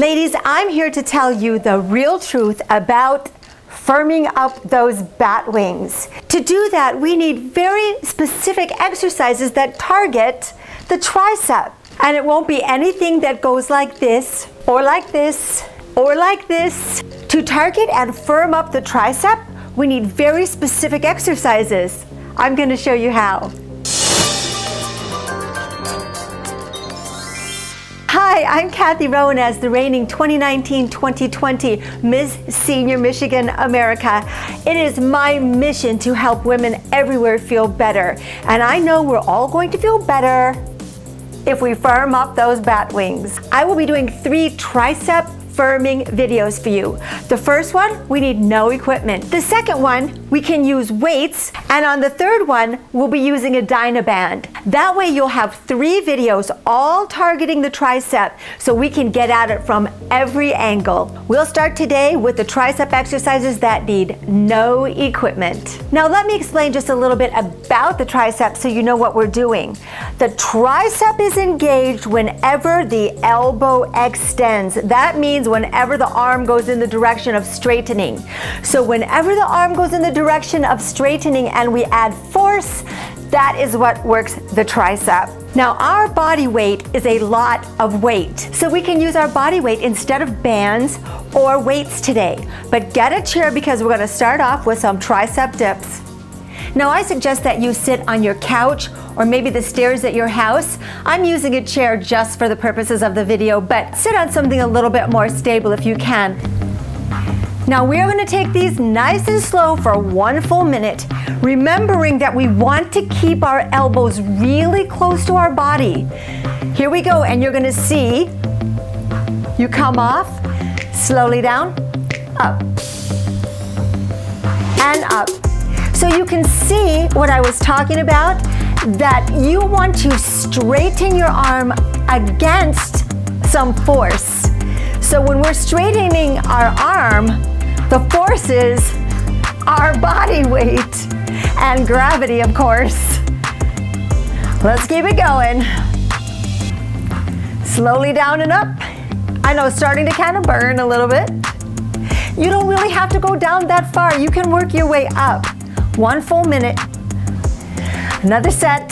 Ladies, I'm here to tell you the real truth about firming up those bat wings. To do that, we need very specific exercises that target the tricep. And it won't be anything that goes like this, or like this, or like this. To target and firm up the tricep, we need very specific exercises. I'm gonna show you how. Hi, I'm Cathy Rowan as the reigning 2019-2020 Miss Senior Michigan America. It is my mission to help women everywhere feel better. And I know we're all going to feel better if we firm up those bat wings. I will be doing three tricep videos for you. The first one, we need no equipment. The second one, we can use weights. And on the third one, we'll be using a Dynaband. That way you'll have three videos all targeting the tricep so we can get at it from every angle. We'll start today with the tricep exercises that need no equipment. Now let me explain just a little bit about the tricep so you know what we're doing. The tricep is engaged whenever the elbow extends. That means whenever the arm goes in the direction of straightening. So whenever the arm goes in the direction of straightening and we add force, that is what works the tricep. Now our body weight is a lot of weight. So we can use our body weight instead of bands or weights today. But get a chair because we're gonna start off with some tricep dips. Now I suggest that you sit on your couch or maybe the stairs at your house. I'm using a chair just for the purposes of the video, but sit on something a little bit more stable if you can. Now we're gonna take these nice and slow for one full minute, remembering that we want to keep our elbows really close to our body. Here we go, and you're gonna see, you come off, slowly down, up, and up. So you can see what I was talking about, that you want to straighten your arm against some force. So when we're straightening our arm, the force is our body weight and gravity, of course. Let's keep it going. Slowly down and up. I know starting to kind of burn a little bit. You don't really have to go down that far. You can work your way up. One full minute. Another set.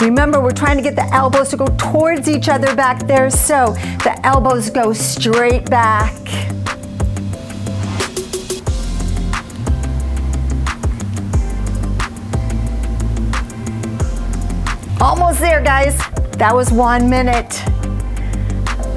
Remember, we're trying to get the elbows to go towards each other back there, so the elbows go straight back. Almost there, guys. That was one minute.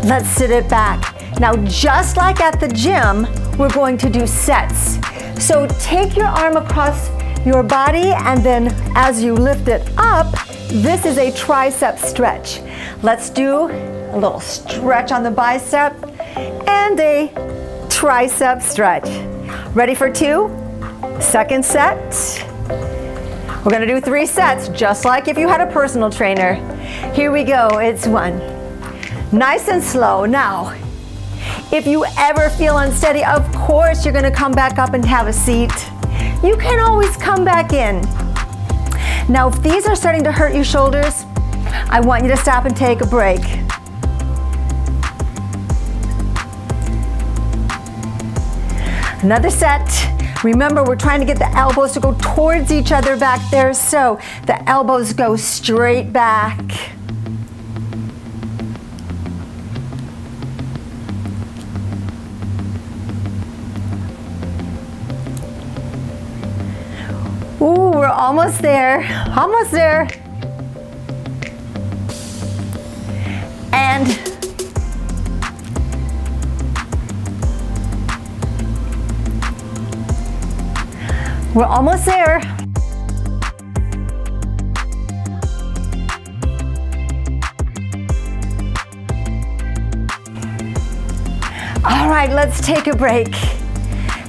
Let's sit it back. Now, just like at the gym, we're going to do sets. So take your arm across your body and then as you lift it up, this is a tricep stretch. Let's do a little stretch on the bicep and a tricep stretch. Ready for two? Second set. We're gonna do three sets, just like if you had a personal trainer. Here we go, it's one. Nice and slow. Now, if you ever feel unsteady, of course you're gonna come back up and have a seat you can always come back in. Now, if these are starting to hurt your shoulders, I want you to stop and take a break. Another set. Remember, we're trying to get the elbows to go towards each other back there, so the elbows go straight back. Ooh, we're almost there. Almost there. And we're almost there. All right, let's take a break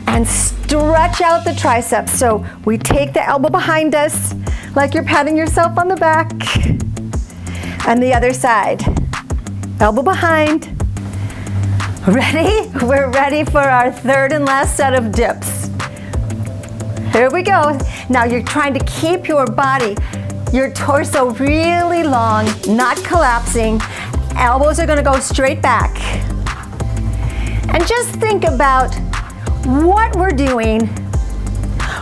and stretch out the triceps. So we take the elbow behind us like you're patting yourself on the back. And the other side. Elbow behind. Ready? We're ready for our third and last set of dips. Here we go. Now you're trying to keep your body, your torso really long, not collapsing. Elbows are gonna go straight back. And just think about what we're doing.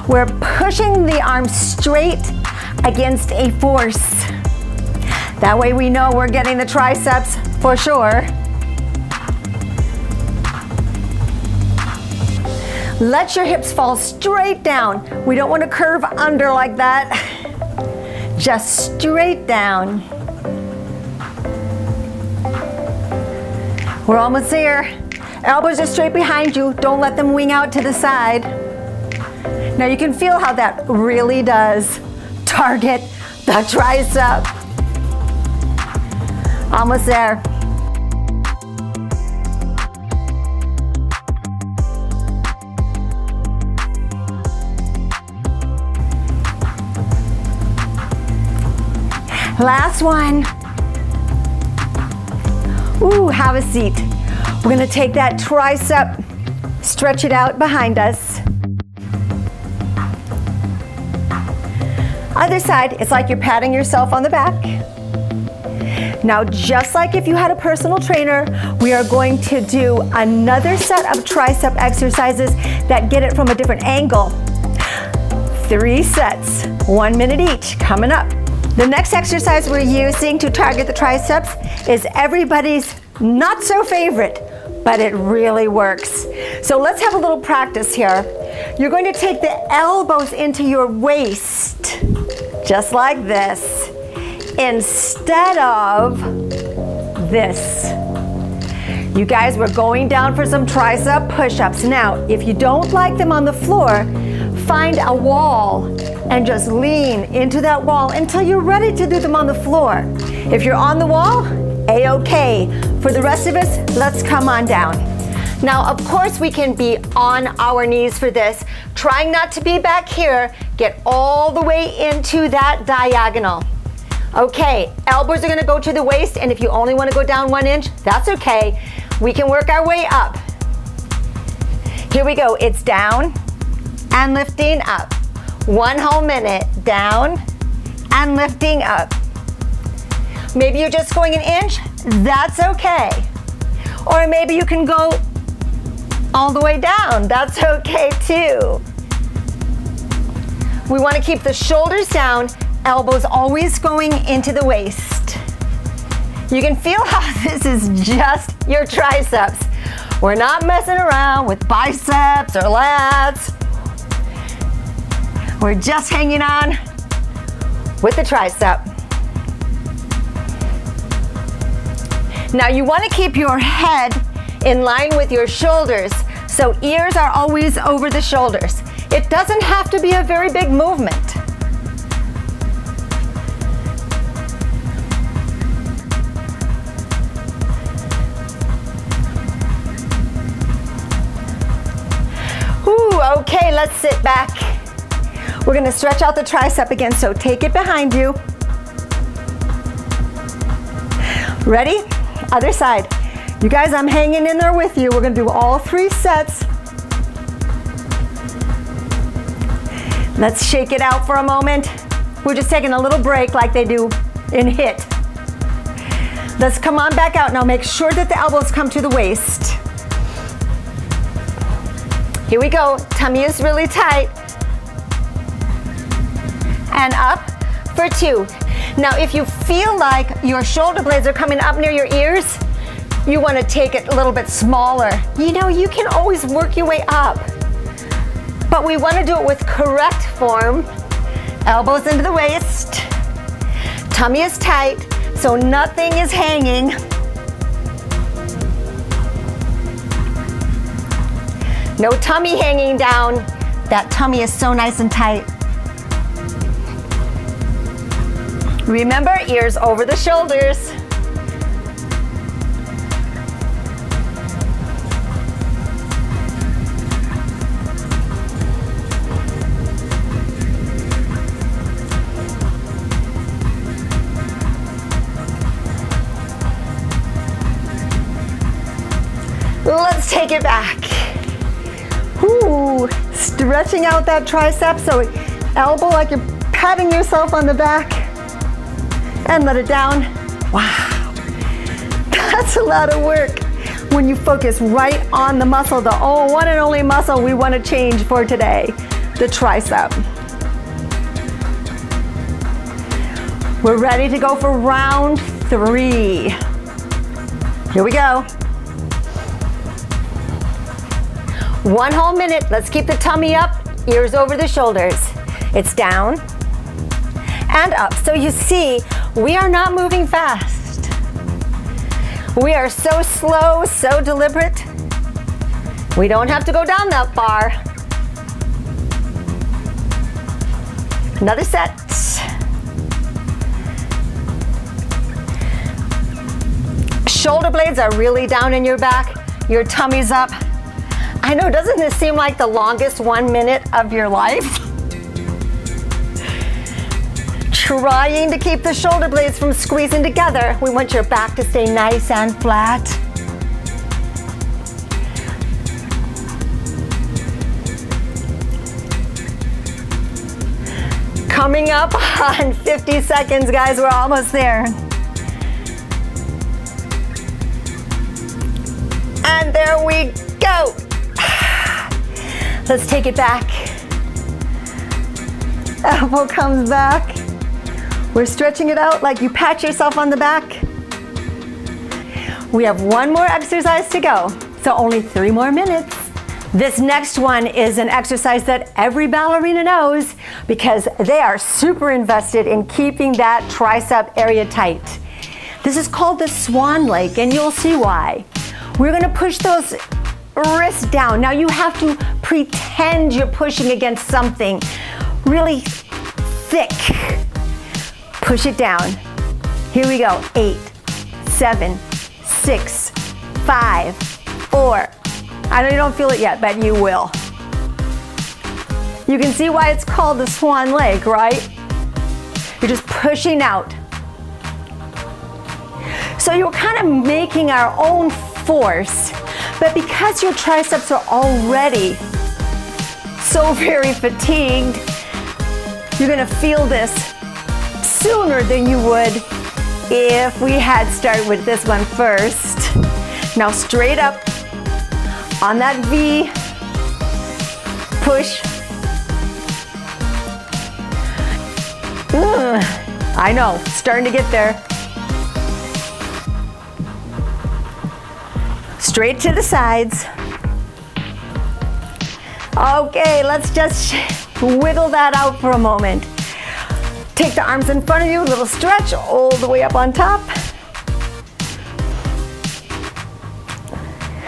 We're pushing the arm straight against a force. That way we know we're getting the triceps for sure. Let your hips fall straight down. We don't want to curve under like that. Just straight down. We're almost there. Elbows are straight behind you. Don't let them wing out to the side. Now you can feel how that really does target the tricep. Almost there. Last one. Ooh, have a seat. We're gonna take that tricep, stretch it out behind us. Other side, it's like you're patting yourself on the back. Now, just like if you had a personal trainer, we are going to do another set of tricep exercises that get it from a different angle. Three sets, one minute each, coming up. The next exercise we're using to target the triceps is everybody's not so favorite, but it really works. So let's have a little practice here. You're going to take the elbows into your waist, just like this, instead of this. You guys, we're going down for some tricep push-ups. Now, if you don't like them on the floor, find a wall and just lean into that wall until you're ready to do them on the floor. If you're on the wall, a-okay. For the rest of us, let's come on down. Now, of course, we can be on our knees for this. Trying not to be back here, get all the way into that diagonal. Okay, elbows are gonna go to the waist, and if you only wanna go down one inch, that's okay. We can work our way up. Here we go, it's down, and lifting up. One whole minute, down and lifting up. Maybe you're just going an inch, that's okay. Or maybe you can go all the way down, that's okay too. We wanna keep the shoulders down, elbows always going into the waist. You can feel how this is just your triceps. We're not messing around with biceps or lats. We're just hanging on with the tricep. Now you want to keep your head in line with your shoulders, so ears are always over the shoulders. It doesn't have to be a very big movement. Ooh, okay, let's sit back. We're gonna stretch out the tricep again, so take it behind you. Ready? Other side. You guys, I'm hanging in there with you. We're gonna do all three sets. Let's shake it out for a moment. We're just taking a little break like they do in HIIT. Let's come on back out now. Make sure that the elbows come to the waist. Here we go. Tummy is really tight and up for two. Now, if you feel like your shoulder blades are coming up near your ears, you wanna take it a little bit smaller. You know, you can always work your way up. But we wanna do it with correct form. Elbows into the waist. Tummy is tight, so nothing is hanging. No tummy hanging down. That tummy is so nice and tight. Remember, ears over the shoulders. Let's take it back. Ooh, stretching out that tricep so elbow like you're patting yourself on the back and let it down. Wow, that's a lot of work. when you focus right on the muscle, the oh, one and only muscle we want to change for today, the tricep. We're ready to go for round three. Here we go. One whole minute. Let's keep the tummy up, ears over the shoulders. It's down and up. So you see, we are not moving fast. We are so slow, so deliberate. We don't have to go down that far. Another set. Shoulder blades are really down in your back. Your tummy's up. I know, doesn't this seem like the longest one minute of your life? Trying to keep the shoulder blades from squeezing together. We want your back to stay nice and flat. Coming up on 50 seconds, guys, we're almost there. And there we go. Let's take it back. Elbow comes back. We're stretching it out like you pat yourself on the back. We have one more exercise to go, so only three more minutes. This next one is an exercise that every ballerina knows because they are super invested in keeping that tricep area tight. This is called the swan lake and you'll see why. We're gonna push those wrists down. Now you have to pretend you're pushing against something really thick. Push it down. Here we go. Eight, seven, six, five, four. I know you don't feel it yet, but you will. You can see why it's called the Swan Lake, right? You're just pushing out. So you're kind of making our own force, but because your triceps are already so very fatigued, you're gonna feel this sooner than you would if we had started with this one first. Now straight up on that V, push. Ugh, I know, starting to get there. Straight to the sides. Okay, let's just wiggle that out for a moment. Take the arms in front of you, little stretch all the way up on top.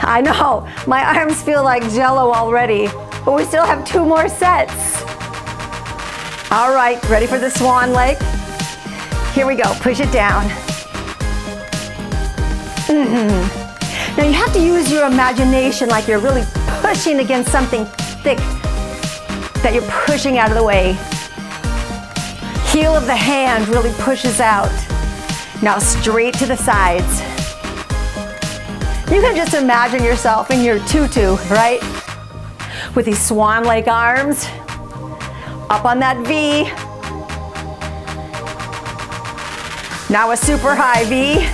I know, my arms feel like jello already, but we still have two more sets. All right, ready for the swan lake? Here we go, push it down. Mm -hmm. Now you have to use your imagination like you're really pushing against something thick that you're pushing out of the way heel of the hand really pushes out. Now straight to the sides. You can just imagine yourself in your tutu, right? With these swan-like arms, up on that V. Now a super high V.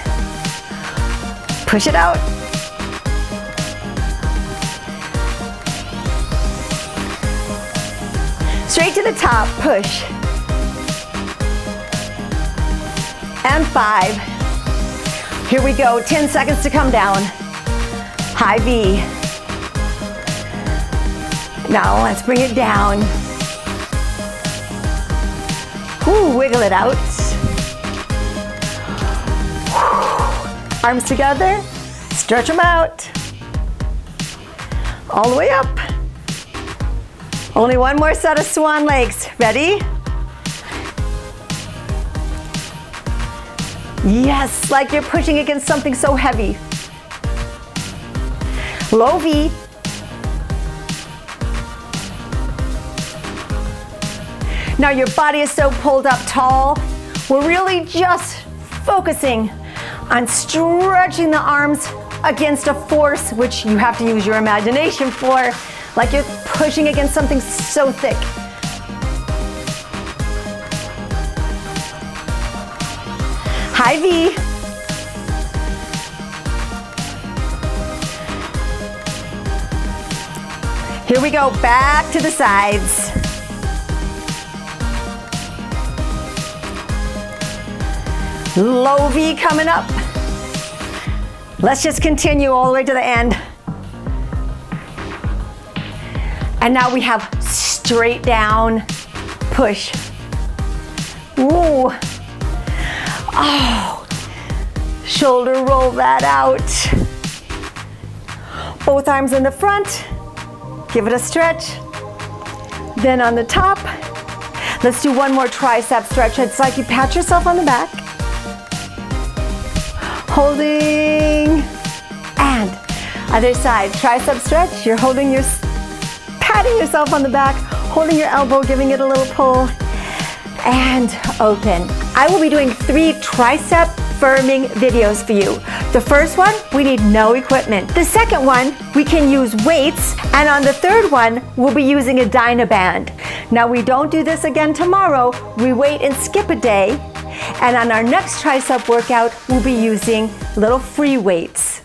Push it out. Straight to the top, push. And five. Here we go, 10 seconds to come down. High V. Now let's bring it down. Ooh, wiggle it out. Arms together, stretch them out. All the way up. Only one more set of swan lakes. Ready? Yes, like you're pushing against something so heavy. Low V. Now your body is so pulled up tall. We're really just focusing on stretching the arms against a force which you have to use your imagination for, like you're pushing against something so thick. High V. Here we go, back to the sides. Low V coming up. Let's just continue all the way to the end. And now we have straight down, push. Ooh. Oh. Shoulder roll that out. Both arms in the front. Give it a stretch. Then on the top, let's do one more tricep stretch. It's like you pat yourself on the back. Holding. And other side, tricep stretch. You're holding your, patting yourself on the back, holding your elbow, giving it a little pull. And open. I will be doing three tricep firming videos for you. The first one, we need no equipment. The second one, we can use weights. And on the third one, we'll be using a Dynaband. Now we don't do this again tomorrow. We wait and skip a day. And on our next tricep workout, we'll be using little free weights.